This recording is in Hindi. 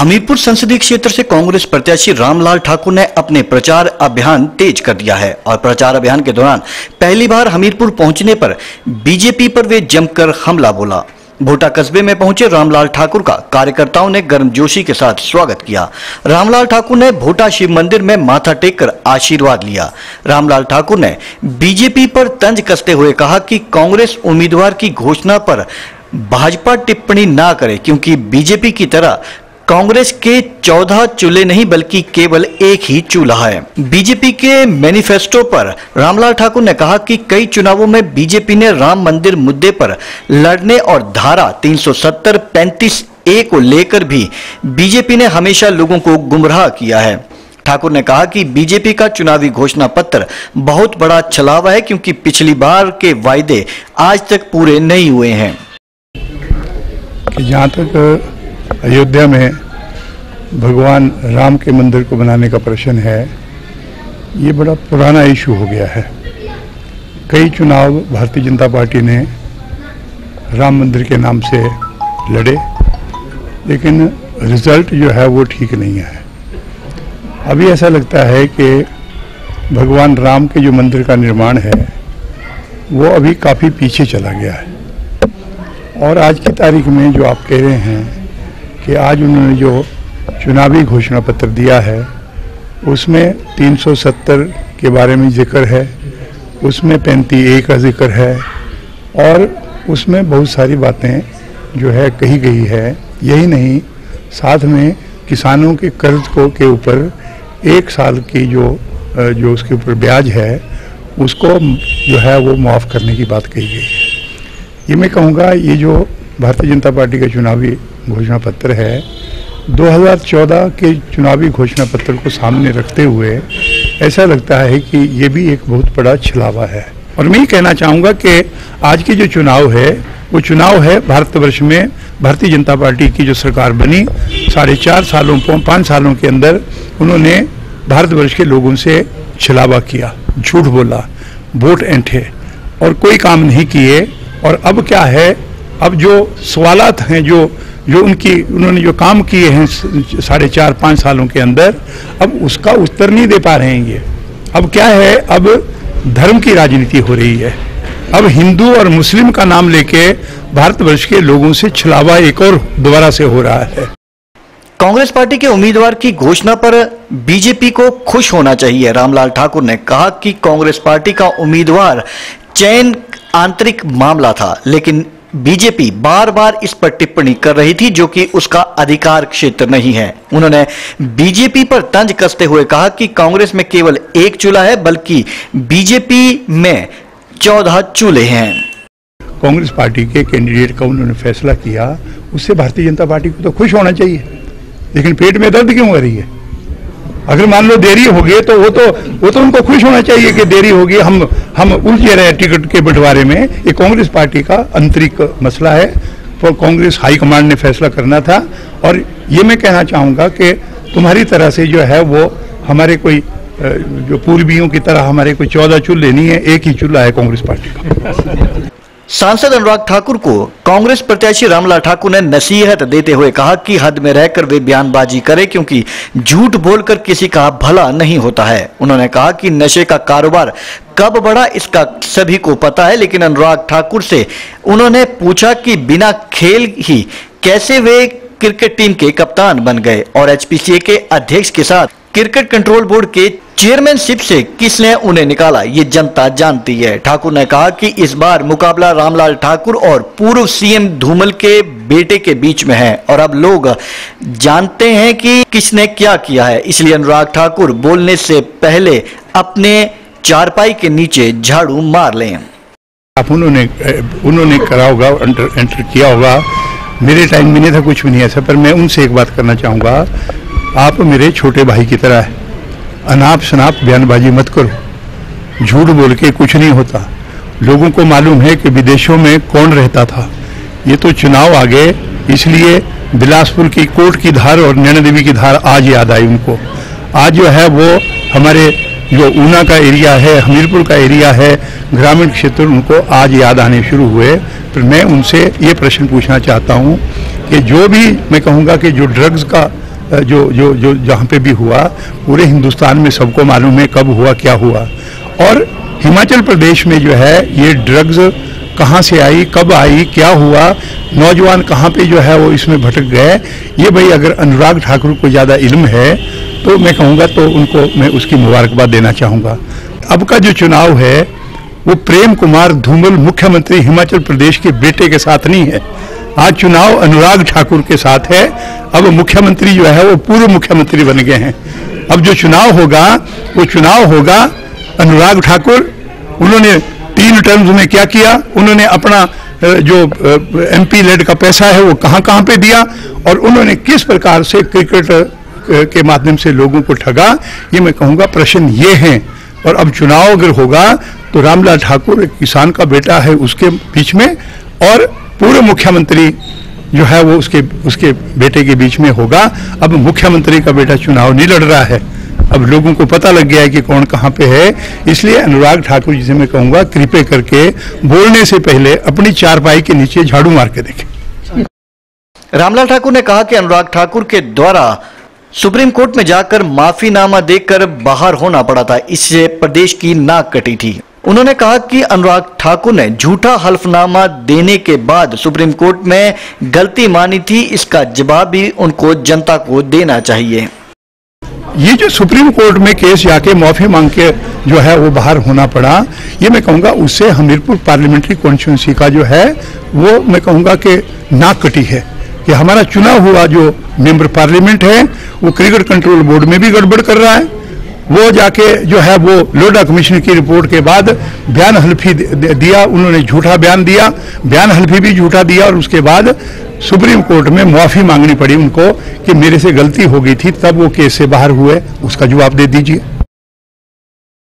हमीरपुर संसदीय क्षेत्र से कांग्रेस प्रत्याशी रामलाल ठाकुर ने अपने प्रचार अभियान तेज कर दिया है और प्रचार अभियान के दौरान पहली बार हमीरपुर पहुँचने पर बीजेपी पर वे जमकर हमला बोला। भोटा कस्बे में पहुँचे रामलाल ठाकुर का कार्यकर्ताओं ने गर्मजोशी के साथ स्वागत किया। रामलाल ठाकुर ने भोटा शिव मंदिर में माथा टेककर आशीर्वाद लिया। रामलाल ठाकुर ने बीजेपी पर तंज कसते हुए कहा कि कांग्रेस उम्मीदवार की घोषणा पर भाजपा टिप्पणी ना करे क्योंकि बीजेपी की तरह कांग्रेस के 14 चूल्हे नहीं बल्कि केवल एक ही चूल्हा है। बीजेपी के मैनिफेस्टो पर रामलाल ठाकुर ने कहा कि कई चुनावों में बीजेपी ने राम मंदिर मुद्दे पर लड़ने और धारा 370 35 ए को लेकर भी बीजेपी ने हमेशा लोगों को गुमराह किया है। ठाकुर ने कहा कि बीजेपी का चुनावी घोषणा पत्र बहुत बड़ा छलावा है क्योंकि पिछली बार के वायदे आज तक पूरे नहीं हुए हैं। जहाँ तक अयोध्या में भगवान राम के मंदिर को बनाने का प्रश्न है, ये बड़ा पुराना इशू हो गया है। कई चुनाव भारतीय जनता पार्टी ने राम मंदिर के नाम से लड़े, लेकिन रिज़ल्ट जो है वो ठीक नहीं है। अभी ऐसा लगता है कि भगवान राम के जो मंदिर का निर्माण है, वो अभी काफ़ी पीछे चला गया है। और आज की तारीख में जो आप कह रहे हैं कि आज उन्होंने जो चुनावी घोषणा पत्र दिया है। उसमें 370 के बारे में ज़िक्र है। उसमें पैंती ए का ज़िक्र है। और उसमें बहुत सारी बातें जो है कही गई है। यही नहीं, साथ में किसानों के कर्ज को के ऊपर एक साल की जो जो उसके ऊपर ब्याज है, उसको जो है वो मुआफ़ करने की बात कही गई है। ये मैं कहूँगा, ये जो भारतीय जनता पार्टी का चुनावी घोषणा पत्र है 2014 के चुनावी घोषणा पत्र को सामने रखते हुए ऐसा लगता है कि ये भी एक बहुत बड़ा छलावा है। और मैं ये कहना चाहूँगा कि आज की जो चुनाव है, वो चुनाव है भारतवर्ष में भारतीय जनता पार्टी की जो सरकार बनी, साढ़े चार सालों पाँच सालों के अंदर उन्होंने भारतवर्ष के लोगों से छलावा किया, झूठ बोला, वोट एंठे और कोई काम नहीं किए। और अब क्या है? अब जो सवालत हैं, जो जो उनकी, उन्होंने जो काम किए हैं साढ़े चार, पाँच सालों के अंदर, अब उसका उत्तर नहीं दे पा रहे हैं ये। अब क्या है? अब धर्म की राजनीति हो रही है। अब हिंदू और मुस्लिम का नाम लेके भारतवर्ष के लोगों से छलावा एक और दोबारा से हो रहा है। कांग्रेस पार्टी के उम्मीदवार की घोषणा पर बीजेपी को खुश होना चाहिए। रामलाल ठाकुर ने कहा कि कांग्रेस पार्टी का उम्मीदवार चयन आंतरिक मामला था, लेकिन बीजेपी बार बार इस पर टिप्पणी कर रही थी, जो कि उसका अधिकार क्षेत्र नहीं है। उन्होंने बीजेपी पर तंज कसते हुए कहा कि कांग्रेस में केवल एक चूल्हा है, बल्कि बीजेपी में चौदह चूल्हे हैं। कांग्रेस पार्टी के कैंडिडेट का उन्होंने फैसला किया, उससे भारतीय जनता पार्टी को तो खुश होना चाहिए, लेकिन पेट में दर्द क्यों हो रही है? अगर मान लो देरी हो गई तो वो तो वो तो उनको खुश होना चाहिए कि देरी होगी। हम हम उलझे रहे टिकट के बंटवारे में। ये कांग्रेस पार्टी का आंतरिक मसला है। तो कांग्रेस हाईकमांड ने फैसला करना था। और ये मैं कहना चाहूँगा कि तुम्हारी तरह से जो है, वो हमारे कोई जो पूर्वियों की तरह हमारे कोई चौदह चूल्हे नहीं है, एक ही चूल्हा है कांग्रेस पार्टी का। सांसद अनुराग ठाकुर को कांग्रेस प्रत्याशी रामलाल ठाकुर ने नसीहत देते हुए कहा कि हद में रहकर वे बयानबाजी करें, क्योंकि झूठ बोलकर किसी का भला नहीं होता है। उन्होंने कहा कि नशे का कारोबार कब बढ़ा, इसका सभी को पता है, लेकिन अनुराग ठाकुर से उन्होंने पूछा कि बिना खेल ही कैसे वे क्रिकेट टीम के कप्तान बन गए? और एचपीसीए के अध्यक्ष के साथ क्रिकेट कंट्रोल बोर्ड के चेयरमैनशिप से किसने उन्हें निकाला, ये जनता जानती है। ठाकुर ने कहा कि इस बार मुकाबला रामलाल ठाकुर और पूर्व सीएम धूमल के बेटे के बीच में है। और अब लोग जानते हैं कि किसने क्या किया है। इसलिए अनुराग ठाकुर बोलने से पहले अपने चारपाई के नीचे झाड़ू मार लें। आप उन्होंने उन्होंने करा होगा एंटर किया होगा। मेरे टाइम में नहीं था, कुछ भी नहीं ऐसा, पर मैं उनसे एक बात करना चाहूँगा। आप मेरे छोटे भाई की तरह है। अनाप शनाप बयानबाजी मत करो। झूठ बोल के कुछ नहीं होता। लोगों को मालूम है कि विदेशों में कौन रहता था। ये तो चुनाव आ गए इसलिए बिलासपुर की कोर्ट की धार और नैना देवी की धार आज याद आई उनको। आज जो है वो हमारे जो ऊना का एरिया है, हमीरपुर का एरिया है, ग्रामीण क्षेत्र, उनको आज याद आने शुरू हुए। पर मैं उनसे ये प्रश्न पूछना चाहता हूँ कि जो भी मैं कहूँगा कि जो ड्रग्स का जो जो जो, जहाँ पे भी हुआ, पूरे हिंदुस्तान में सबको मालूम है कब हुआ, क्या हुआ। और हिमाचल प्रदेश में जो है, ये ड्रग्स कहाँ से आई, कब आई, क्या हुआ, नौजवान कहाँ पे जो है, वो इसमें भटक गए। ये भाई अगर अनुराग ठाकुर को ज़्यादा इल्म है तो मैं कहूँगा तो उनको मैं उसकी मुबारकबाद देना चाहूँगा। अब का जो चुनाव है, वो प्रेम कुमार धूमल मुख्यमंत्री हिमाचल प्रदेश के बेटे के साथ नहीं है। आज चुनाव अनुराग ठाकुर के साथ है। अब मुख्यमंत्री जो है, वो पूर्व मुख्यमंत्री बन गए हैं। अब जो चुनाव होगा, वो चुनाव होगा अनुराग ठाकुर। उन्होंने तीन टर्म्स में क्या किया? उन्होंने अपना जो एमपी लेड का पैसा है, वो कहाँ कहाँ पे दिया? और उन्होंने किस प्रकार से क्रिकेट के माध्यम से लोगों को ठगा? ये मैं कहूँगा प्रश्न ये हैं। और अब चुनाव अगर होगा तो रामलाल ठाकुर किसान का बेटा है उसके बीच में, और पूर्व मुख्यमंत्री जो है वो उसके उसके बेटे के बीच में होगा। अब मुख्यमंत्री का बेटा चुनाव नहीं लड़ रहा है। अब लोगों को पता लग गया है कि कौन कहाँ पे है। इसलिए अनुराग ठाकुर जिसे मैं कहूँगा, कृपया करके बोलने से पहले अपनी चारपाई के नीचे झाड़ू मार के देखें। रामलाल ठाकुर ने कहा कि अनुराग ठाकुर के द्वारा सुप्रीम कोर्ट में जाकर माफीनामा देकर बाहर होना पड़ा था। इससे प्रदेश की नाक कटी थी। उन्होंने कहा कि अनुराग ठाकुर ने झूठा हल्फनामा देने के बाद सुप्रीम कोर्ट में गलती मानी थी। इसका जवाब भी उनको जनता को देना चाहिए। ये जो सुप्रीम कोर्ट में केस जाके माफ़ी मांग के जो है वो बाहर होना पड़ा, ये मैं कहूँगा उससे हमीरपुर पार्लियामेंट्री कॉन्स्टिट्यूंसी का जो है, वो मैं कहूँगा कि नाक कटी है। कि हमारा चुना हुआ जो मेंबर पार्लियामेंट है, वो क्रिकेट कंट्रोल बोर्ड में भी गड़बड़ कर रहा है। वो जाके जो है, वो लोडा कमीशन की रिपोर्ट के बाद बयान हल्फी दिया, उन्होंने झूठा बयान दिया। बयान हल्फी भी झूठा दिया और उसके बाद सुप्रीम कोर्ट में मुआफ़ी मांगनी पड़ी उनको कि मेरे से गलती हो गई थी, तब वो केस से बाहर हुए, उसका जवाब दे दीजिए।